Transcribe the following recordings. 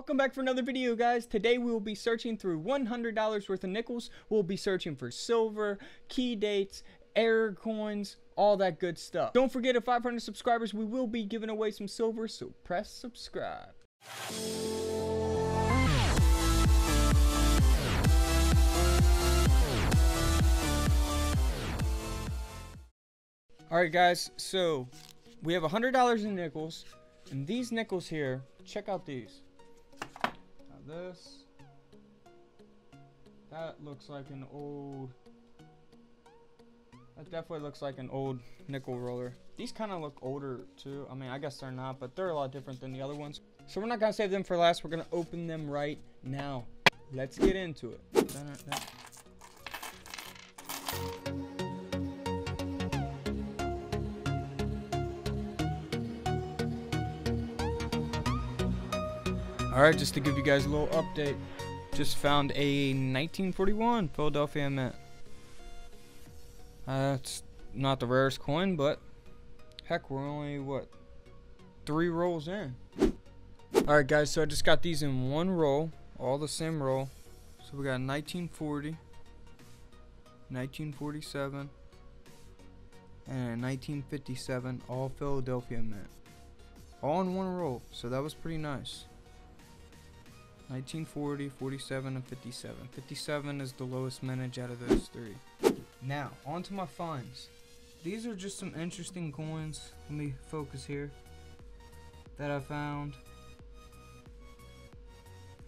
Welcome back for another video guys. Today we will be searching through $100 worth of nickels. We'll be searching for silver, key dates, error coins, all that good stuff. Don't forget at 500 subscribers we will be giving away some silver so press subscribe. Alright guys, so we have $100 in nickels and these nickels here, check out these. This, that looks like an old, that definitely looks like an old nickel roller. These kind of look older too. I mean, I guess they're not, but they're a lot different than the other ones. So we're not gonna save them for last. We're gonna open them right now. Let's get into it. Alright, just to give you guys a little update. Just found a 1941 Philadelphia Mint. Uh, it's not the rarest coin, but heck, we're only, what, three rolls in. Alright guys, so I just got these in one roll, all the same roll. So we got 1940, 1947, and 1957, all Philadelphia Mint. All in one roll, so that was pretty nice. 1940, 47, and 57. 57 is the lowest mintage out of those three. Now, on to my finds. These are just some interesting coins. Let me focus here. That I found.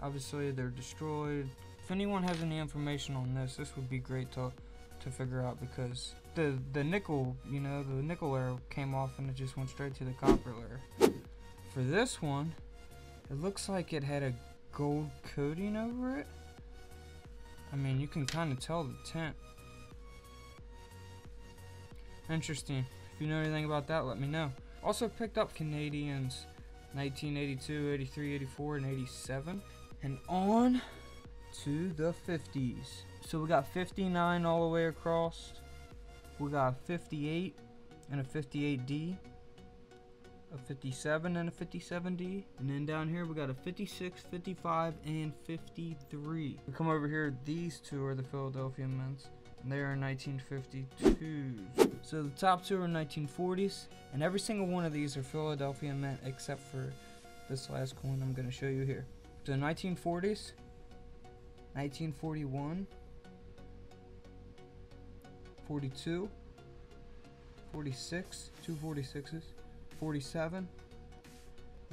Obviously, they're destroyed. If anyone has any information on this, this would be great to to figure out because the the nickel, you know, the nickel layer came off and it just went straight to the copper layer. For this one, it looks like it had a gold coating over it. I mean, you can kind of tell the tint. Interesting. If you know anything about that, let me know. Also picked up Canadians 1982, 83, 84, and 87. And on to the 50s. So we got 59 all the way across. We got 58 and a 58D a 57 and a 57D. And then down here we got a 56, 55, and 53. We come over here, these two are the Philadelphia Mints. And they are 1952s. So the top two are 1940s. And every single one of these are Philadelphia Mint except for this last coin I'm going to show you here. So 1940s, 1941, 42, 46, two 46s, 47.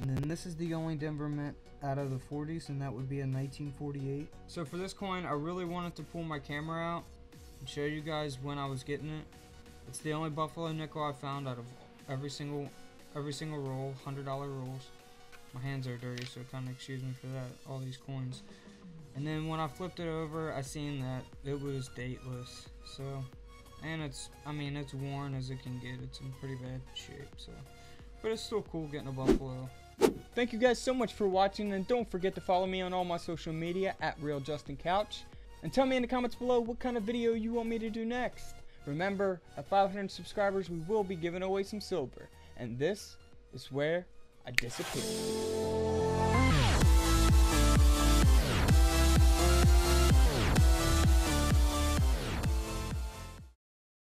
And then this is the only Denver Mint out of the 40s, and that would be a 1948. So for this coin, I really wanted to pull my camera out and show you guys when I was getting it. It's the only Buffalo nickel I found out of every single every single roll, $100 rolls. My hands are dirty, so kind of excuse me for that, all these coins. And then when I flipped it over, I seen that it was dateless. So, and it's, I mean, it's worn as it can get. It's in pretty bad shape, so. But it's still cool getting a Buffalo. Thank you guys so much for watching and don't forget to follow me on all my social media at Real Justin Couch. And tell me in the comments below what kind of video you want me to do next. Remember, at 500 subscribers we will be giving away some silver. And this is where I disappear.